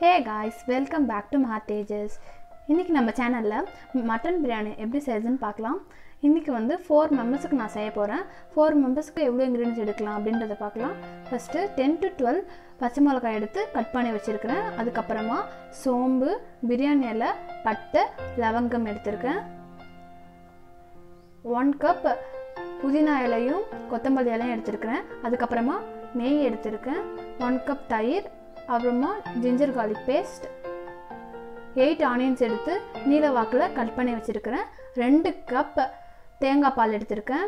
Hey guys welcome back to Maa Tejas இன்றைக்கி நம்ம சேனலில் மட்டன் பிரியாணி எப்படி செய்யுதுன்னு பார்க்கலாம். இன்றைக்கி வந்து ஃபோர் மெம்பர்ஸுக்கு நான் செய்ய போகிறேன் ஃபோர் மெம்பர்ஸ்க்கு எவ்வளோ இன்க்ரீடியன்ஸ் எடுக்கலாம் அப்படின்றத பார்க்கலாம். ஃபஸ்ட்டு டென் டு டுவெல் பச்சை மிளகாய் எடுத்து கட் பண்ணி வச்சுருக்கிறேன். அதுக்கப்புறமா சோம்பு பிரியாணி இலை பட்டை லவங்கம் எடுத்திருக்கேன். ஒன் கப் புதினா இலையும் கொத்தமல்லி இலையும் எடுத்திருக்கிறேன். அதுக்கப்புறமா நெய் எடுத்திருக்கேன். ஒன் கப் தயிர் அப்புறமா ginger garlic paste eight onions எடுத்து நீல வாக்கில் கட் பண்ணி வச்சுருக்கிறேன். ரெண்டு கப் தேங்காய் பால் எடுத்திருக்கேன்.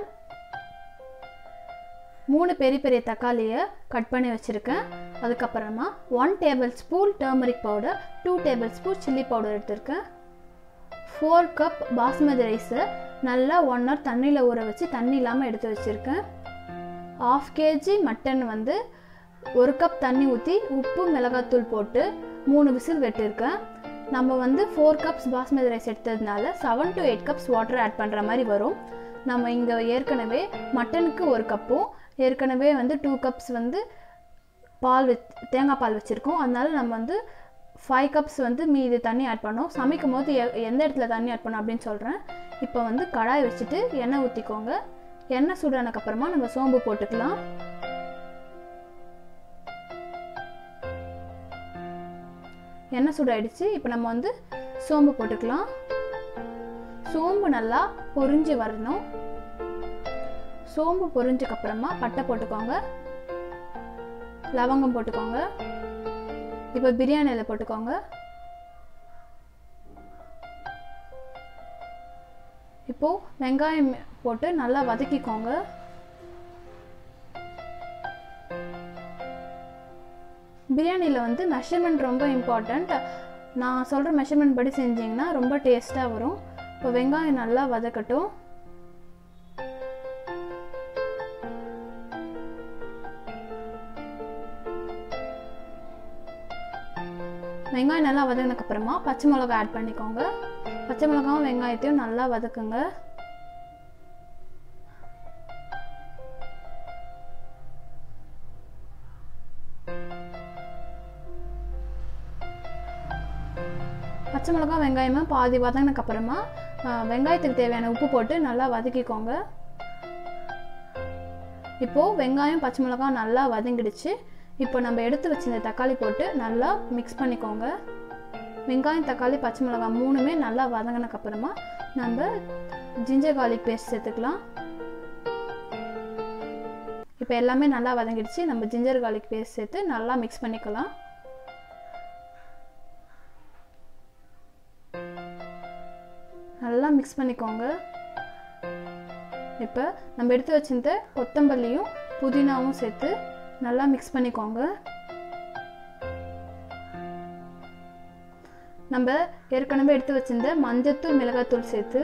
மூணு பெரிய பெரிய தக்காளியை கட் பண்ணி வச்சுருக்கேன். அதுக்கப்புறமா one tablespoon turmeric powder two tablespoon chilli powder எடுத்திருக்கேன் ஃபோர் கப் பாஸ்மதி ரைஸை நல்லா ஒன் ஹவர் தண்ணியில் ஊற வச்சு தண்ணி இல்லாமல் எடுத்து வச்சுருக்கேன். ஆஃப் கேஜி மட்டன் வந்து ஒரு கப் தண்ணி ஊற்றி உப்பு மிளகாத்தூள் போட்டு மூணு விசில் வெட்டிருக்கேன். நம்ம வந்து ஃபோர் கப்ஸ் பாஸ்மதி ரைஸ் எடுத்ததுனால seven to eight cups water add பண்ணுற மாதிரி வரும். நம்ம இங்கே ஏற்கனவே மட்டனுக்கு ஒரு கப்பும் ஏற்கனவே வந்து டூ கப்ஸ் வந்து பால் வச் தேங்காய் பால் வச்சுருக்கோம். அதனால நம்ம வந்து ஃபைவ் கப்ஸ் வந்து மீதி தண்ணி ஆட் பண்ணோம். சமைக்கும் போது எந்த இடத்துல தண்ணி ஆட் பண்ணோம் அப்படின்னு சொல்கிறேன் இப்போ வந்து கடாய் வச்சுட்டு எண்ணெய் ஊற்றிக்கோங்க எண்ணெய் சூடானக்கப்புறமா நம்ம சோம்பு போட்டுக்கலாம். எண்ணெய் சூடாயிடுச்சு. இப்போ நம்ம வந்து சோம்பு போட்டுக்கலாம். சோம்பு நல்லா பொரிஞ்சு வரணும். சோம்பு பொரிஞ்சதுக்கப்புறமா பட்டை போட்டுக்கோங்க. லவங்கம் போட்டுக்கோங்க. இப்போ பிரியாணியில் போட்டுக்கோங்க. இப்போ வெங்காயம் போட்டு நல்லா வதக்கிக்கோங்க. பிரியாணியில் வந்து மெஷர்மெண்ட் ரொம்ப இம்பார்ட்டண்ட் நான் சொல்கிற மெஷர்மெண்ட் படி செஞ்சிங்கன்னா ரொம்ப டேஸ்ட்டாக வரும். இப்போ வெங்காயம் நல்லா வதக்கட்டும். வெங்காயம் நல்லா வதங்கினதுக்கப்புறமா பச்சை மிளகா ஆட் பண்ணிக்கோங்க. பச்சை மிளகாவும் வெங்காயத்தையும் நல்லா வதக்குங்க. பச்சை மிளகா வெங்காயமும் பாதி வதங்கினதுக்கப்புறமா வெங்காயத்துக்கு தேவையான உப்பு போட்டு நல்லா வதக்கிக்கோங்க. இப்போது வெங்காயம் பச்சை மிளகா நல்லா வதங்கிடுச்சு. இப்போ நம்ம எடுத்து வச்சிருந்த தக்காளி போட்டு நல்லா மிக்ஸ் பண்ணிக்கோங்க. வெங்காயம் தக்காளி பச்சை மிளகாய் மூணுமே நல்லா வதங்கினதுக்கப்புறமா நம்ம ஜிஞ்சர் கார்லிக் பேஸ்ட் சேர்த்துக்கலாம். இப்போ எல்லாமே நல்லா வதங்கிடுச்சு. நம்ம ஜிஞ்சர் கார்லிக் பேஸ்ட் சேர்த்து நல்லா மிக்ஸ் பண்ணிக்கலாம். நல்லா மிக்ஸ் பண்ணிக்கோங்க. இப்போ நம்ம எடுத்து வச்சிருந்த கொத்தமல்லியும் புதினாவும் சேர்த்து நல்லா மிக்ஸ் பண்ணிக்கோங்க. நம்ம ஏற்கனவே எடுத்து வச்சிருந்த மஞ்சத்தூள் மிளகாத்தூள் சேர்த்து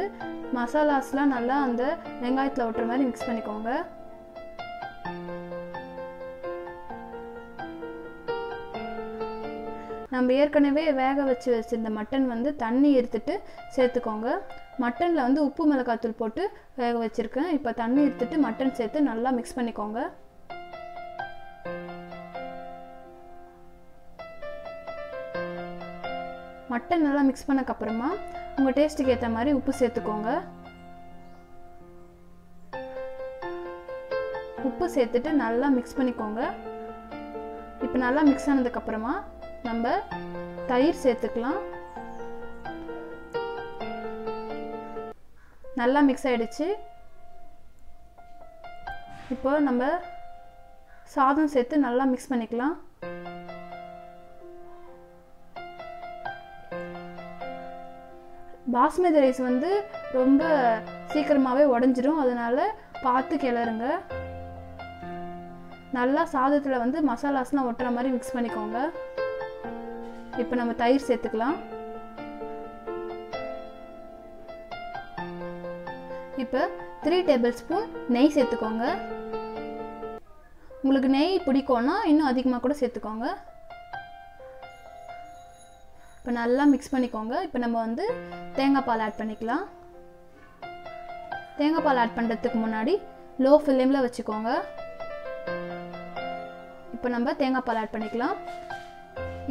மசாலாஸ்லாம் நல்லா அந்த வெங்காயத்தில் ஒட்டுற மாதிரி மிக்ஸ் பண்ணிக்கோங்க. நம்ம ஏற்கனவே வேக வச்சு வச்சுருந்த மட்டன் வந்து தண்ணி எடுத்துட்டு சேர்த்துக்கோங்க. மட்டனில் வந்து உப்பு மிளகாத்தூள் போட்டு வேக வச்சுருக்கேன். இப்போ தண்ணி எடுத்துட்டு மட்டன் சேர்த்து நல்லா மிக்ஸ் பண்ணிக்கோங்க. மட்டன் நல்லா மிக்ஸ் பண்ணக்கப்புறமா உங்கள் டேஸ்ட்டுக்கு ஏற்ற மாதிரி உப்பு சேர்த்துக்கோங்க. உப்பு சேர்த்துட்டு நல்லா மிக்ஸ் பண்ணிக்கோங்க. இப்போ நல்லா மிக்ஸ் ஆனதுக்கப்புறமா நம்ம தயிர் சேர்த்துக்கலாம். நல்லா மிக்ஸ் ஆகிடுச்சு இப்போ நம்ம சாதம் சேர்த்து நல்லா மிக்ஸ் பண்ணிக்கலாம். பாஸ்மதி ரைஸ் வந்து ரொம்ப சீக்கிரமாகவே உடஞ்சிரும். அதனால் பார்த்து கிளறுங்க. நல்லா சாதத்தில் வந்து மசாலாஸ்லாம் ஒட்டுற மாதிரி மிக்ஸ் பண்ணிக்கோங்க. இப்போ நம்ம தயிர் சேர்த்துக்கலாம். இப்போ த்ரீ டேபிள் ஸ்பூன் நெய் சேர்த்துக்கோங்க. உங்களுக்கு நெய் பிடிக்கும்னா இன்னும் அதிகமாக கூட சேர்த்துக்கோங்க. இப்போ நல்லா மிக்ஸ் பண்ணிக்கோங்க. இப்போ நம்ம வந்து தேங்காய் பால் ஆட் பண்ணிக்கலாம். தேங்காய் பால் ஆட் பண்ணுறதுக்கு முன்னாடி லோ ஃப்ளேமில் வச்சுக்கோங்க. இப்போ நம்ம தேங்காய் பால் ஆட் பண்ணிக்கலாம்.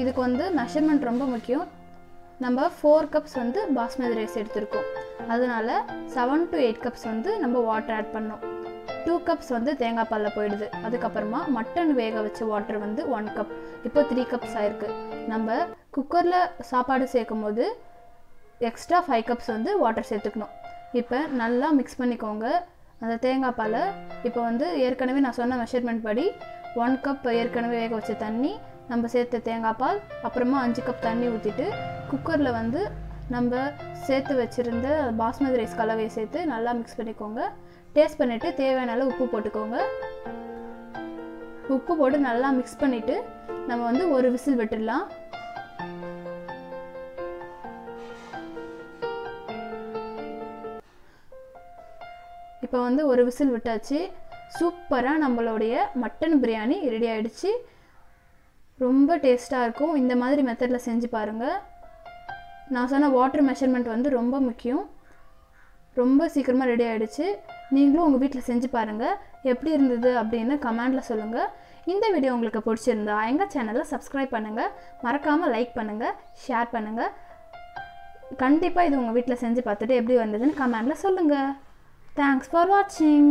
இதுக்கு வந்து மெஷர்மெண்ட் ரொம்ப முக்கியம். நம்ம ஃபோர் கப்ஸ் வந்து பாஸ்மதி ரைஸ் எடுத்திருக்கோம். அதனால செவன் டு எயிட் கப்ஸ் வந்து நம்ம வாட்டர் ஆட் பண்ணோம். டூ கப்ஸ் வந்து தேங்காய் பாலில் போயிடுது. அதுக்கப்புறமா மட்டன் வேக வச்ச வாட்டர் வந்து ஒன் கப் இப்போ த்ரீ கப்ஸ் ஆயிருக்கு. நம்ம குக்கரில் சாப்பாடு சேர்க்கும் போது எக்ஸ்ட்ரா ஃபைவ் கப்ஸ் வந்து வாட்டர் சேர்த்துக்கணும். இப்போ நல்லா மிக்ஸ் பண்ணிக்கோங்க. அந்த தேங்காய் பாலை இப்போ வந்து ஏற்கனவே நான் சொன்ன மெஷர்மெண்ட் படி ஒன் கப் ஏற்கனவே வேக வச்ச தண்ணி நம்ம சேர்த்த தேங்காய் பால் அப்புறமா அஞ்சு கப் தண்ணி ஊற்றிட்டு குக்கரில் வந்து நம்ம சேர்த்து வச்சுருந்த பாஸ்மதி ரைஸ் கலவையை சேர்த்து நல்லா மிக்ஸ் பண்ணிக்கோங்க. டேஸ்ட் பண்ணிவிட்டு தேவையான அளவு உப்பு போட்டுக்கோங்க. உப்பு போட்டு நல்லா மிக்ஸ் பண்ணிவிட்டு நம்ம வந்து ஒரு விசில் விட்டுடலாம். இப்போ வந்து ஒரு விசில் விட்டாச்சு. சூப்பராக நம்மளுடைய மட்டன் பிரியாணி ரெடி ஆகிடுச்சு ரொம்ப டேஸ்ட்டாக இருக்கும். இந்த மாதிரி மெத்தடில் செஞ்சு பாருங்கள் நான் சொன்ன வாட்டர் மெஷர்மெண்ட் வந்து ரொம்ப முக்கியம். ரொம்ப சீக்கிரமாக ரெடி ஆகிடுச்சு நீங்களும் உங்கள் வீட்டில் செஞ்சு பாருங்கள் எப்படி இருந்தது அப்படின்னு கமெண்டில் சொல்லுங்கள் இந்த வீடியோ உங்களுக்கு பிடிச்சிருந்தா எங்கள் சேனலை சப்ஸ்கிரைப் பண்ணுங்கள் மறக்காமல் லைக் பண்ணுங்கள் ஷேர் பண்ணுங்கள் கண்டிப்பாக இது உங்கள் வீட்டில் செஞ்சு பார்த்துட்டு எப்படி வந்ததுன்னு கமெண்டில் சொல்லுங்கள் தேங்க்ஸ் ஃபார் வாட்சிங்